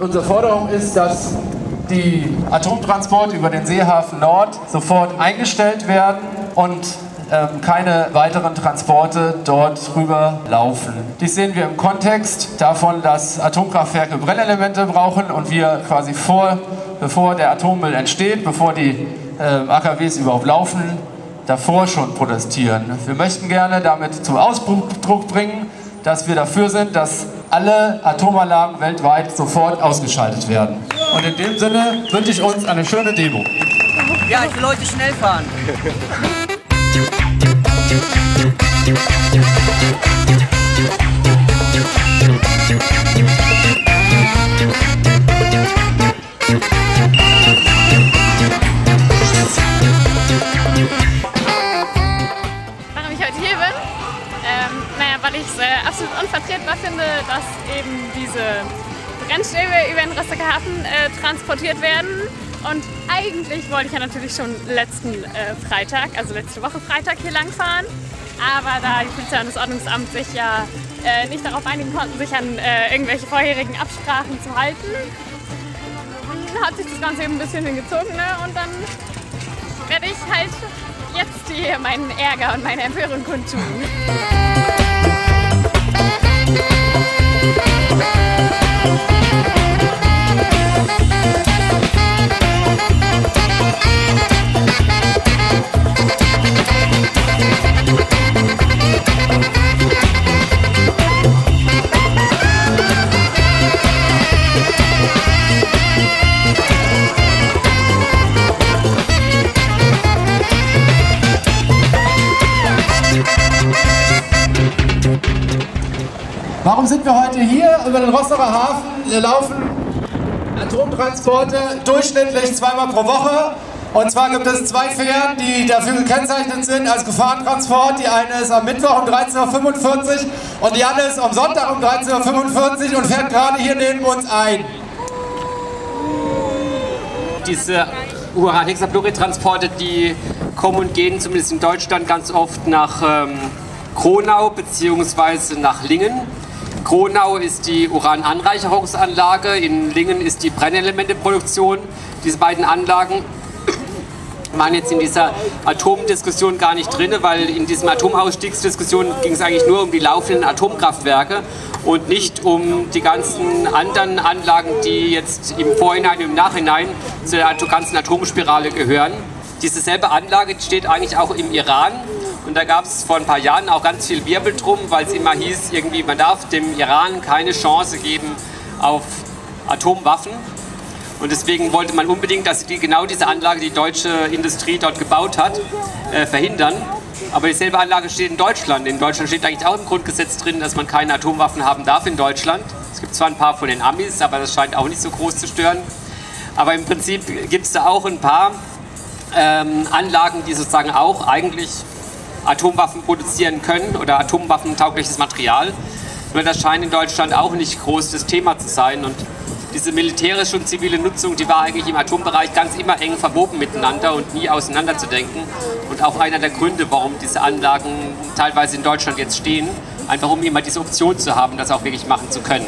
Unsere Forderung ist, dass die Atomtransporte über den Seehafen Nord sofort eingestellt werden und ähm, keine weiteren Transporte dort rüber laufen. Dies sehen wir im Kontext davon, dass Atomkraftwerke Brennelemente brauchen und wir quasi vor, bevor der Atommüll entsteht, bevor die äh, AKWs überhaupt laufen, davor schon protestieren. Wir möchten gerne damit zum Ausdruck bringen, dass wir dafür sind, dass alle Atomanlagen weltweit sofort ausgeschaltet werden. Und in dem Sinne wünsche ich uns eine schöne Demo. Ja, ich will heute schnell fahren. Ich es äh, absolut unvertretbar finde, dass eben diese Brennstäbe über den Rostocker Hafen äh, transportiert werden. Und eigentlich wollte ich ja natürlich schon letzten äh, Freitag, also letzte Woche Freitag hier lang fahren. Aber da die Polizei und das Ordnungsamt sich ja äh, nicht darauf einigen konnten, sich an äh, irgendwelche vorherigen Absprachen zu halten, hat sich das Ganze eben ein bisschen hingezogen. Ne? Und dann werde ich halt jetzt hier meinen Ärger und meine Empörung kundtun. Warum sind wir heute hier? Über den Rostocker Hafen laufen Atomtransporte durchschnittlich zweimal pro Woche. Und zwar gibt es zwei Fähren, die dafür gekennzeichnet sind als Gefahrentransport. Die eine ist am Mittwoch um 13.45 Uhr und die andere ist am Sonntag um 13.45 Uhr und fährt gerade hier neben uns ein. Diese Uran-Hexafluorid-Transporte, die kommen und gehen zumindest in Deutschland ganz oft nach ähm, Kronau bzw. nach Lingen. Kronau ist die Urananreicherungsanlage, in Lingen ist die Brennelementeproduktion. Diese beiden Anlagen waren jetzt in dieser Atomdiskussion gar nicht drin, weil in diesem Atomausstiegsdiskussion ging es eigentlich nur um die laufenden Atomkraftwerke und nicht um die ganzen anderen Anlagen, die jetzt im Vorhinein und im Nachhinein zu der ganzen Atomspirale gehören. Diese selbe Anlage steht eigentlich auch im Iran und da gab es vor ein paar Jahren auch ganz viel Wirbel drum, weil es immer hieß, irgendwie man darf dem Iran keine Chance geben auf Atomwaffen. Und deswegen wollte man unbedingt, dass die, genau diese Anlage, die deutsche Industrie dort gebaut hat, äh, verhindern. Aber dieselbe Anlage steht in Deutschland. In Deutschland steht eigentlich auch im Grundgesetz drin, dass man keine Atomwaffen haben darf in Deutschland. Es gibt zwar ein paar von den Amis, aber das scheint auch nicht so groß zu stören. Aber im Prinzip gibt es da auch ein paar ähm, Anlagen, die sozusagen auch eigentlich Atomwaffen produzieren können oder atomwaffentaugliches Material. Nur das scheint in Deutschland auch nicht groß das Thema zu sein. Und diese militärische und zivile Nutzung, die war eigentlich im Atombereich ganz immer eng verwoben miteinander und nie auseinanderzudenken. Und auch einer der Gründe, warum diese Anlagen teilweise in Deutschland jetzt stehen, einfach um immer diese Option zu haben, das auch wirklich machen zu können.